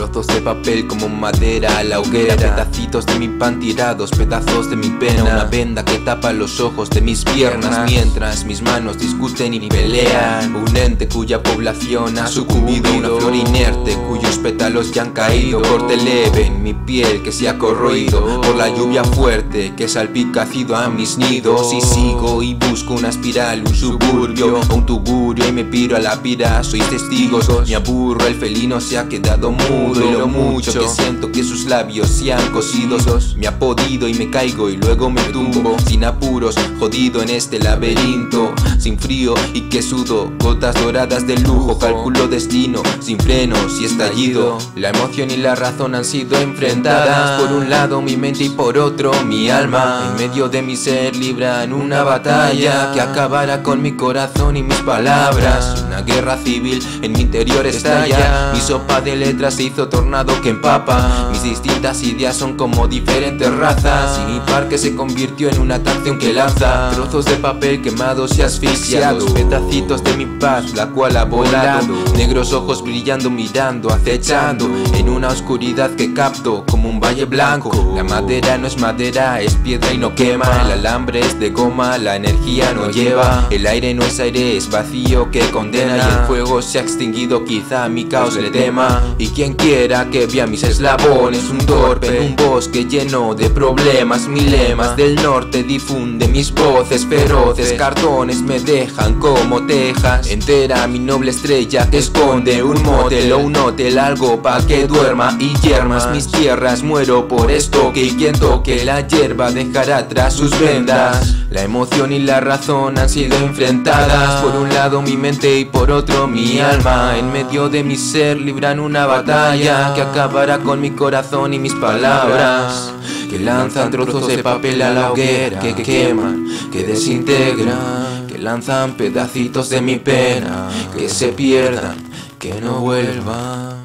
trozos de papel como madera a la hoguera. Pedacitos de mi pan tirados, pedazos de mi pena. Una venda que tapa los ojos de mis piernas. Mientras mis manos discuten y pelean. Un ente cuya población ha sucumbido. Una flor inerte cuyos pétalos ya han caído. Corte leve en mi piel que se ha corroído. Por la lluvia fuerte que salpicado a mis nidos. Y sigo y busco una espiral, un suburbio o un tuburio Y me piro a la pira, sois testigos. Me aburro, el felino se ha quedado Y lo mucho que siento que sus labios se han cosido. Me ha podido y me caigo y luego me tumbo. Sin apuros, jodido en este laberinto. Sin frío y que sudo, gotas doradas de lujo. Calculo destino, sin frenos y estallido. La emoción y la razón han sido enfrentadas. Por un lado mi mente y por otro mi alma. En medio de mi ser libran una batalla Que acabará con mi corazón y mis palabras. Una guerra civil en mi interior estalla. Mi sopa de letras se hizo tornado que empapa. Mis distintas ideas son como diferentes razas Y mi parque se convirtió en una canción que lanza. Trozos de papel quemados y asfixiados Pedacitos de mi paz, la cual ha volado. Negros ojos brillando, mirando, acechando. En una oscuridad que capto como un valle blanco. La madera no es madera, es piedra y no quema. El alambre es de goma, la energía no lleva. El aire no es aire, es vacío que condena. Y el fuego se ha extinguido, quizá a mi caos le tema. Y quien quiera que vea mis eslabones Un torpe, un bosque lleno de problemas Mi lemas del norte difunde mis voces feroces Cartones me dejan como tejas Entera mi noble estrella que esconde un motel o un hotel Algo pa' que duerma y yermas mis tierras Muero por esto que quien toque la hierba dejará atrás sus vendas. La emoción y la razón han sido enfrentadas Por un lado mi mente y por otro mi alma En medio de mi ser libran una batalla Que acabará con mi corazón y mis palabras que lanzan trozos de papel a la hoguera, que queman, que desintegran, que lanzan pedacitos de mi pena, que se pierdan, que no vuelvan.